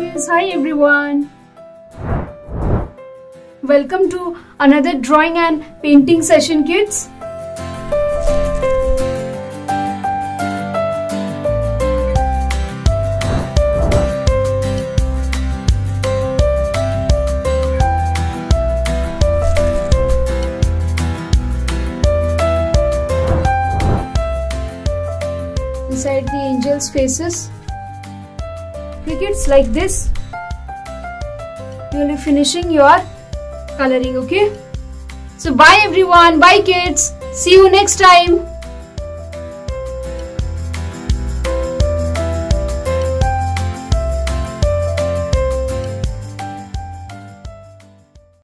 Hi everyone. Welcome to another drawing and painting session kids. Inside the angels faces crickets like this. You will be finishing your coloring okay? So bye everyone. Bye kids. See you next time